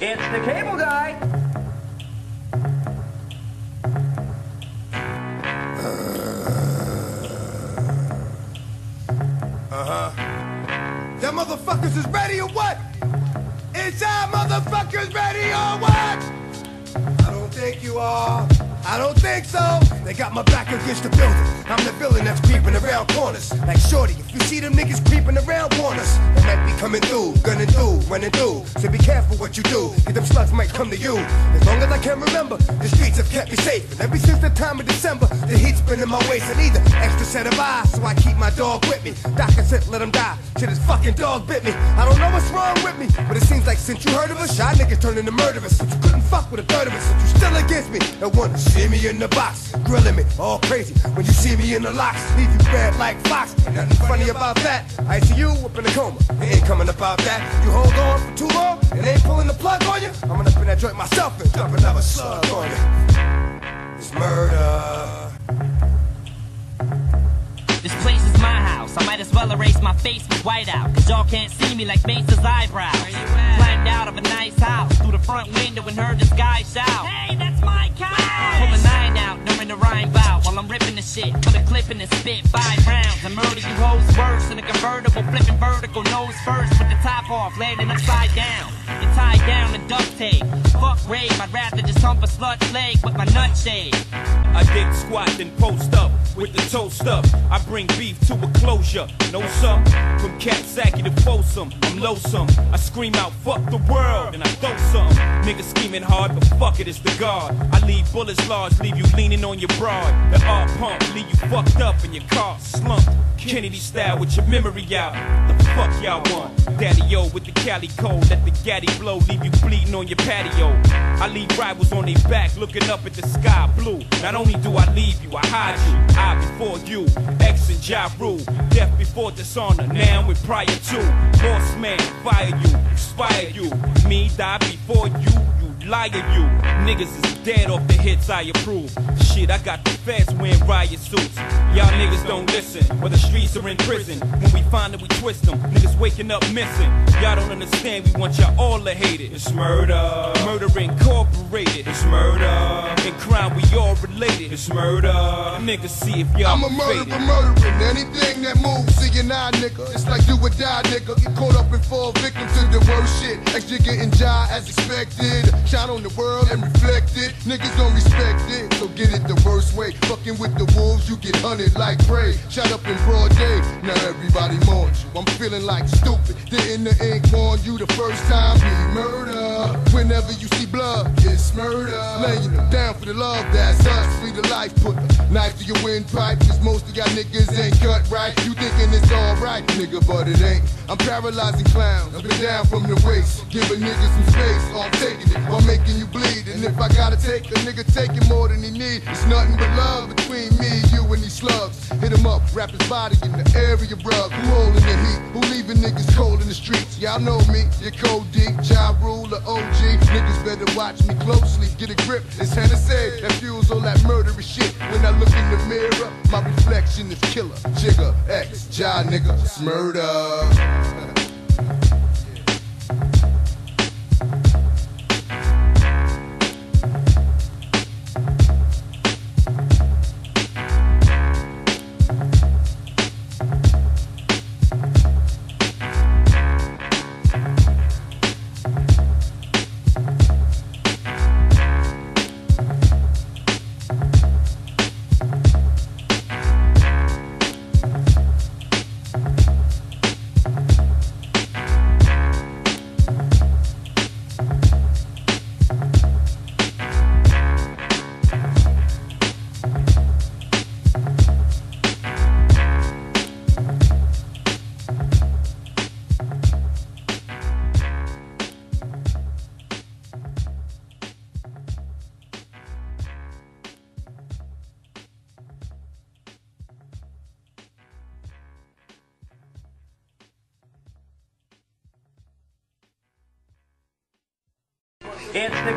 It's the cable guy. Uh, uh-huh. Y'all motherfuckers is ready or what? Is y'all motherfuckers ready or what? I don't think you are. I don't think so. They got my back against the building. I'm the villain that's creeping around corners. Like Shorty, if you see them niggas creeping around corners, be coming through, gunning through, running through. So be careful what you do, cause them slugs might come to you. As long as I can remember, the streets have kept me safe. And ever since the time of December, the heat's been in my waist. I need an extra set of eyes, so I keep my dog with me. Doctor said let him die, till his fucking dog bit me. I don't know what's wrong with me, but it seems like since you heard of us, y'all niggas turned into murderers. But you couldn't fuck with a third of us, but you still against me. And wanna see me in the box, grilling me, all crazy. When you see me in the locks, leave you red like Fox. Nothing funny about that. I see you up in a coma, it ain't coming about that. You hold on for too long, and ain't pulling the plug on you. I'm gonna spin that joint myself and dump another slug on you. It's murder. This place is my house. I might as well erase my face with white out. Cause y'all can't see me like Mase's eyebrows. Climbed out of a nice house through the front window and heard this guy shout. Hey, that's my couch! Pull a nine out during the rhyme bout while I'm ripping the shit. Put a clip in the spit, five rounds. And murder you hoes worse in a convertible, flipping vertical, nose first. With the top off, landing upside down. You tied down in duct tape. Fuck rape, I'd rather just hump a slut's leg with my nut shade. I dig squat then post up with the toast up. I bring beef to a closure. Know some? From Katsaki to Folsom, I'm lonesome. I scream out, fuck the world, and I throw some. Niggas scheming hard, but fuck it, it's the guard. I leave bullets large, leave you leaning on your broad. The R pump, leave you fucked up in your car slumped. Kennedy style with your memory out. The fuck y'all want? Daddy O with the Cali code, let the gaddy blow, leave you bleeding on your patio. I leave rivals on their back, looking up at the sky blue. Not only do I leave you, I hide you. I before you, X and Ja Rule. Death before dishonor, now with prior to. Boss man, fire you, expire you. Me die before you, you liar you. Niggas is dead off the hits I approve. Shit, I got the feds wearing riot suits. Y'all niggas don't listen, or the streets are in prison. When we find it, we twist them. Niggas waking up missing. Y'all don't understand, we want y'all all to hate it. It's murder. Murder incorporated. It's murder. In crime, we all related. It's murder. Niggas see if y'all I'm a murderer, murdering anything that moves. See you now, nigga. It's like do or die, nigga. Get caught up and fall victim to the worst shit. Extra getting die as expected. Shine on the world and reflect it. Niggas don't respect it, so get it the worst way. Fucking with the wolves, you get hunted like prey. Shot up in broad day. Now everybody mourns you. I'm feeling like stupid. Didn't the ink warn you the first time? Be murder. Whenever you see blood, it's murder. Laying them down for the love, that's us. Free the life, put the knife to your windpipe. Cause most of y'all niggas ain't cut right. You thinking it's alright, nigga, but it ain't. I'm paralyzing clowns. I've been down from the waist. Giving niggas some space. I'm taking it while making you bleed. And if I gotta take a nigga take taking more than he need, it's nothing but love between me, you, and these slugs. Hit him up, wrap his body in the area rug. Who holding the heat? Who Y'all know me, your code D, child ruler, OG. Niggas better watch me closely. Get a grip, it's Hennessy that fuels all that murderous shit. When I look in the mirror, my reflection is killer. Jigga, X, Ja nigga, murder. It's the